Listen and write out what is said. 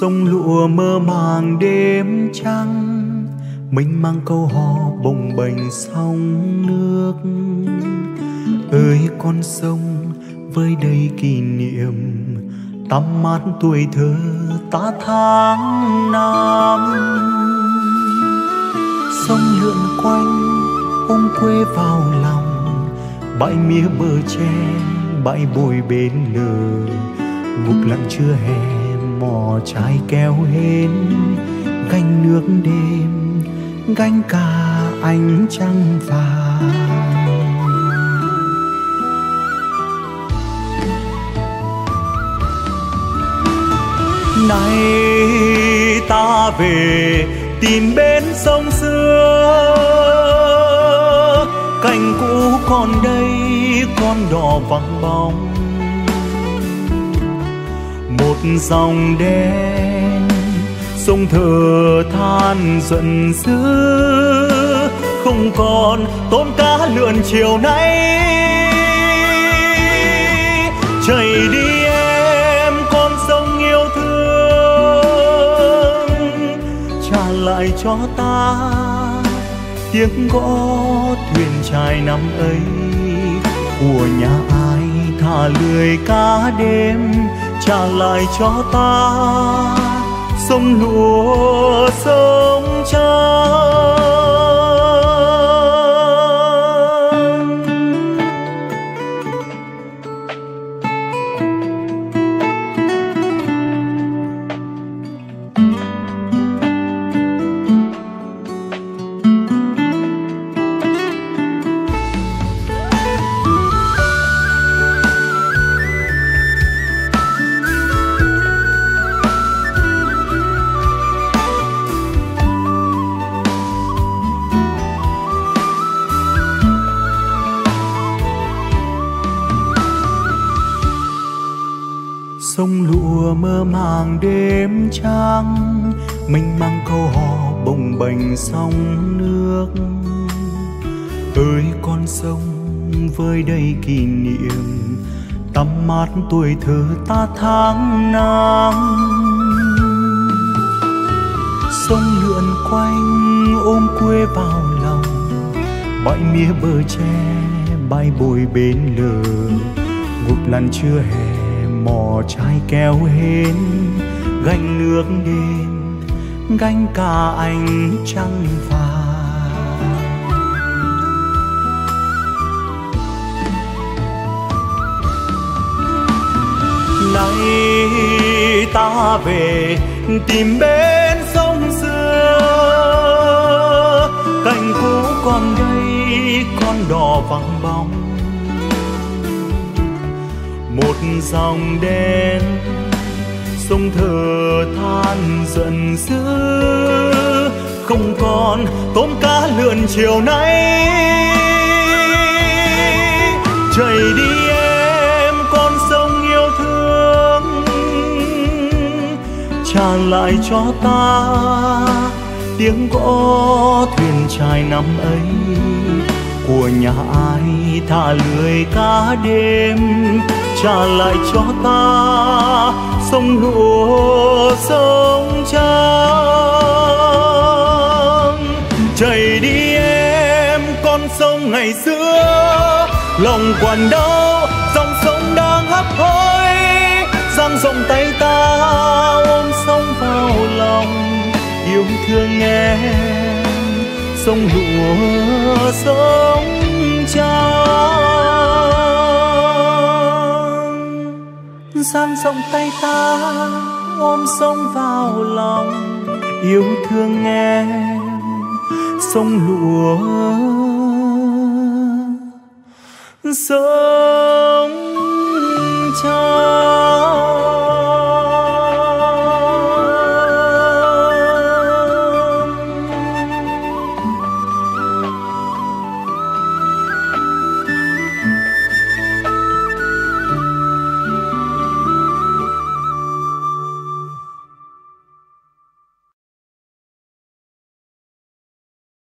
Sông lụa mơ màng đêm trắng, mình mang câu hò bồng bềnh sông nước. Ơi con sông với đầy kỷ niệm tắm mát tuổi thơ ta tháng năm. Sông lượn quanh ôm quê vào lòng bãi mía bờ tre bãi bồi bên lờ ngục lặng chưa hè mò trái kéo hến, gánh nước đêm, gánh cả ánh trăng vàng nay ta về tìm bến sông xưa, cành cũ còn đây, con đò vắng bóng dòng đen, sông thở than giận dữ, không còn tôm cá lượn chiều nay. Chảy đi em, con sông yêu thương, trả lại cho ta tiếng gõ thuyền trài năm ấy của nhà ai thả lười cá đêm trả lại cho ta. Sông lúa sông trắng sông lụa mưa màng đêm trăng mình mang câu hò bồng bềnh sông nước. Ơi, con sông với đầy kỷ niệm, tắm mát tuổi thơ ta tháng năm sông lượn quanh, ôm quê vào lòng, bãi mía bờ tre bay bồi bên lờ. Ngục lăn chưa hè mò chai kéo hến, gánh nước đêm, gánh cả ánh trăng vàng. Nay ta về tìm bên sông xưa, cành cũ còn đây, con đò vắng bóng một dòng đen, sông thở than giận dữ. Không còn tôm cá lượn chiều nay, chảy đi em con sông yêu thương. Trả lại cho ta tiếng gõ thuyền trài năm ấy của nhà ai, thả lưới cả đêm, trả lại cho ta sông lúa, sông trắng chảy đi em, con sông ngày xưa, lòng quằn đau, dòng sông đang hấp hối. Giang rộng tay ta ôm sông vào lòng, yêu thương em sông lụa, sông trăng. San rộng tay ta ôm sông vào lòng, yêu thương em sông lụa. Sông trăng.